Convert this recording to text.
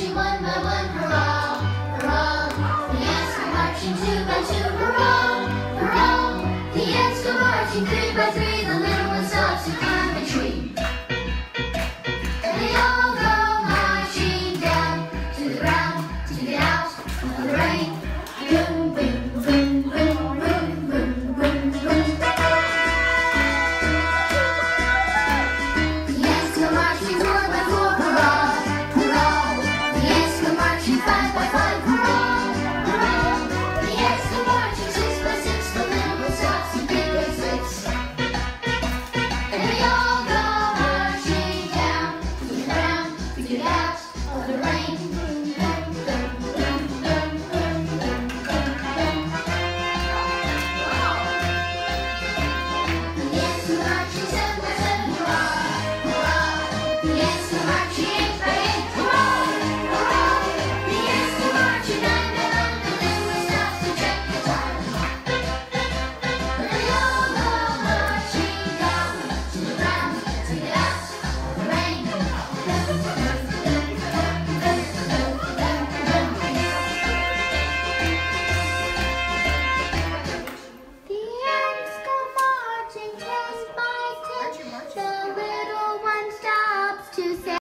marching one by one, marching two by two. The ants three by Oh, to say